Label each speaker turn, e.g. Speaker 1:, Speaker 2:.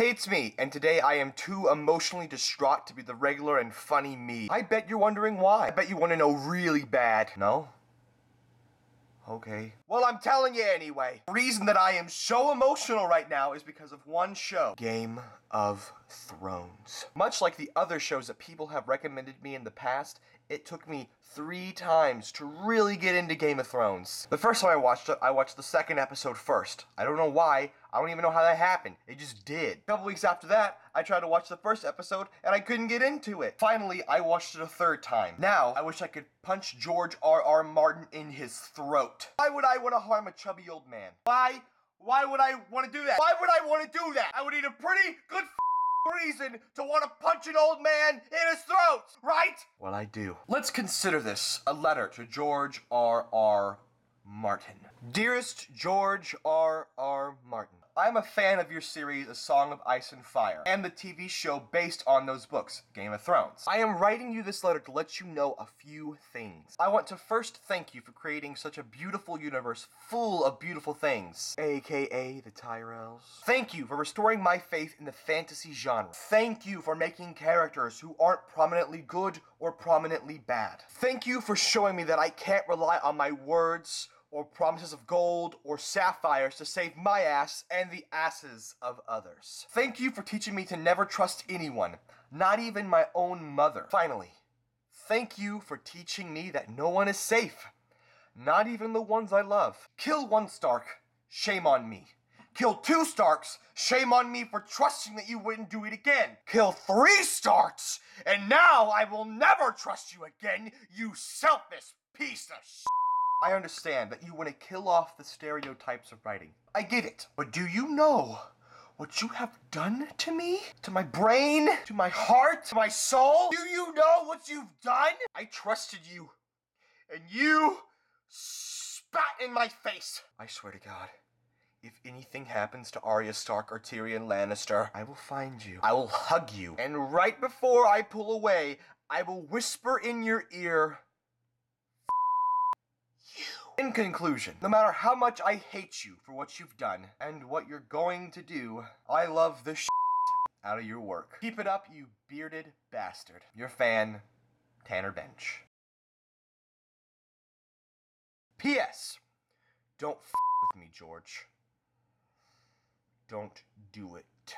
Speaker 1: Hey, it's me, and today I am too emotionally distraught to be the regular and funny me. I bet you're wondering why. I bet you want to know really bad. No? Okay. Well, I'm telling you anyway. The reason that I am so emotional right now is because of one show Game of Thrones. Much like the other shows that people have recommended me in the past, it took me three times to really get into Game of Thrones. The first time I watched it, I watched the second episode first. I don't know why. I don't even know how that happened. It just did. A couple weeks after that, I tried to watch the first episode and I couldn't get into it. Finally, I watched it a third time. Now, I wish I could punch George R. R. Martin in his throat. Why would I want to harm a chubby old man? Why? Why would I want to do that? Why would I want to do that? I would need a pretty good reason to want to punch an old man in his throat, right? Well, I do. Let's consider this a letter to George R. R. Martin. Dearest George R. R. Martin, I'm a fan of your series A Song of Ice and Fire and the TV show based on those books, Game of Thrones. I am writing you this letter to let you know a few things. I want to first thank you for creating such a beautiful universe full of beautiful things, aka the Tyrells. Thank you for restoring my faith in the fantasy genre. Thank you for making characters who aren't prominently good or prominently bad. Thank you for showing me that I can't rely on my words or promises of gold or sapphires to save my ass and the asses of others. Thank you for teaching me to never trust anyone, not even my own mother. Finally, thank you for teaching me that no one is safe, not even the ones I love. Kill one Stark, shame on me. Kill two Starks, shame on me for trusting that you wouldn't do it again. Kill three Starks, and now I will never trust you again, you selfish piece of shit. I understand that you want to kill off the stereotypes of writing. I get it. But do you know what you have done to me? To my brain? To my heart? To my soul? Do you know what you've done? I trusted you. And you spat in my face. I swear to God. If anything happens to Arya Stark or Tyrion Lannister, I will find you. I will hug you. And right before I pull away, I will whisper in your ear, in conclusion, no matter how much I hate you for what you've done and what you're going to do, I love the shit out of your work. Keep it up, you bearded bastard. Your fan, Tanner Bench. P.S. Don't f with me, George. Don't do it.